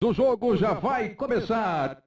O jogo já vai começar.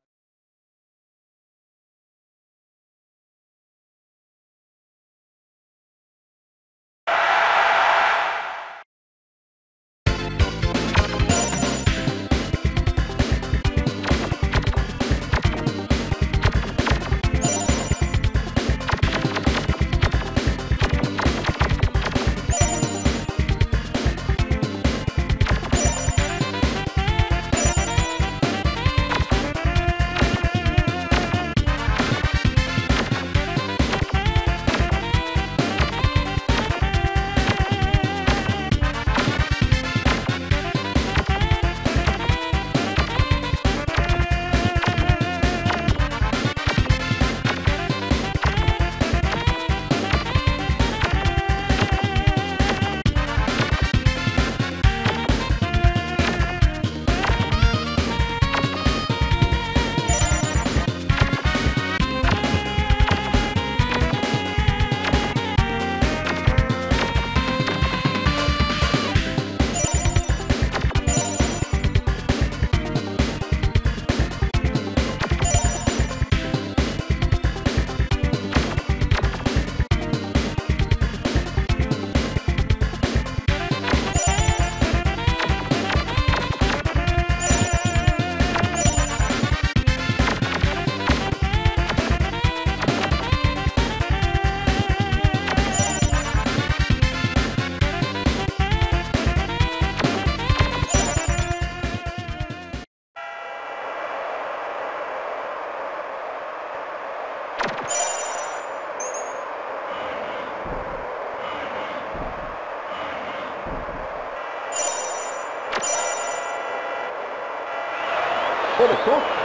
for the Colts.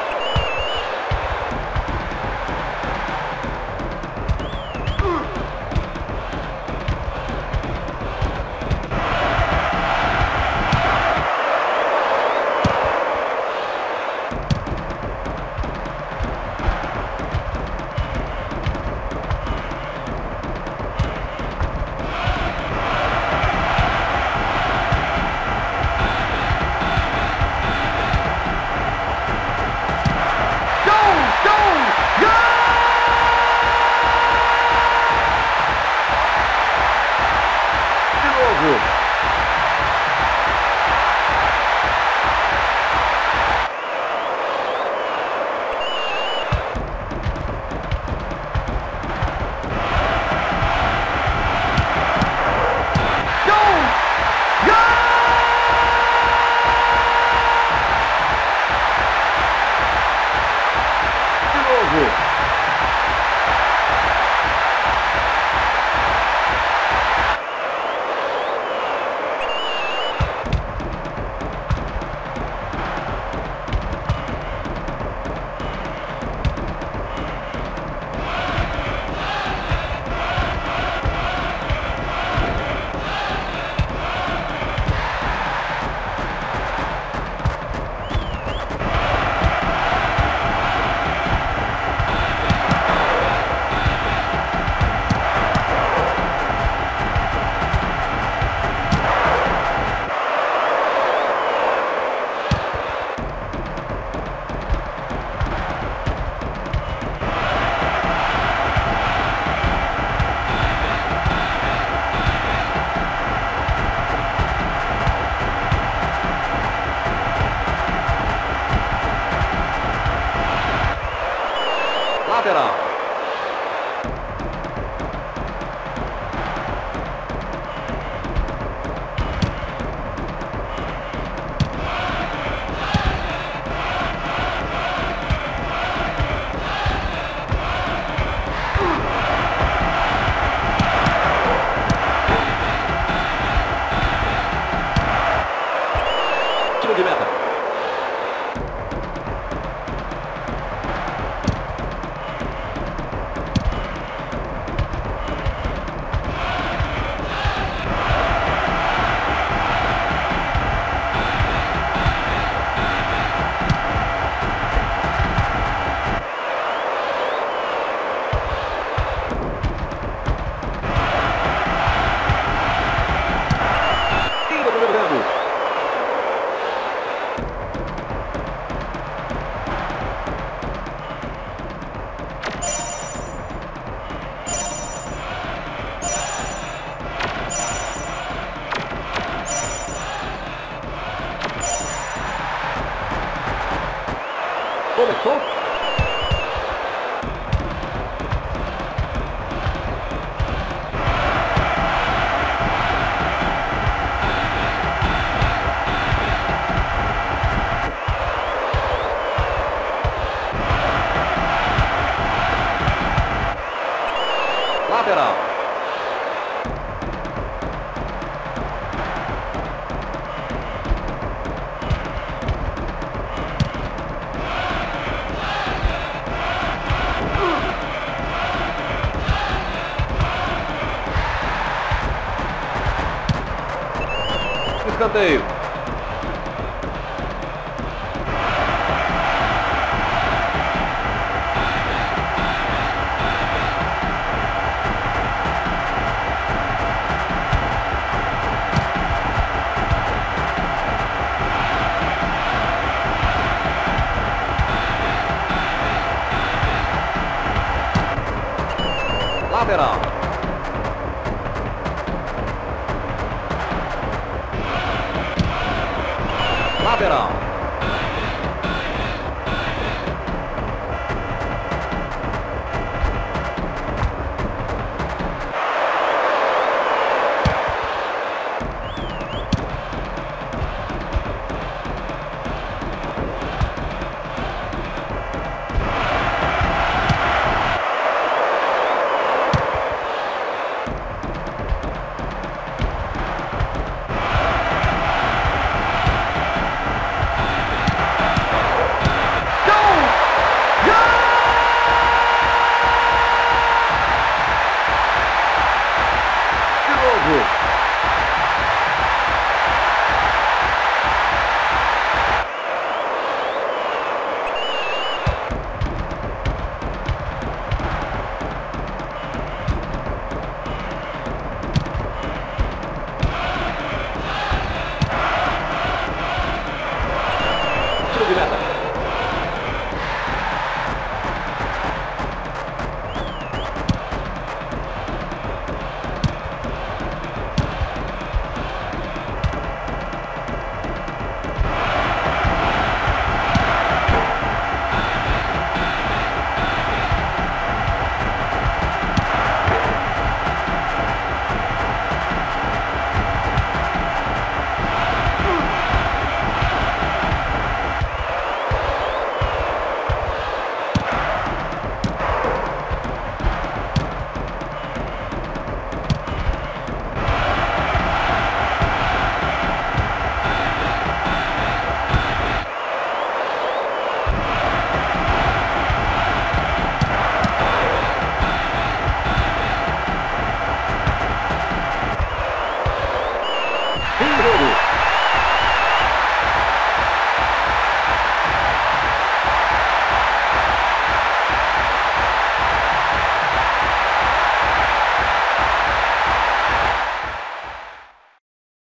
group. lateral. Escanteio. Lateral. Lateral.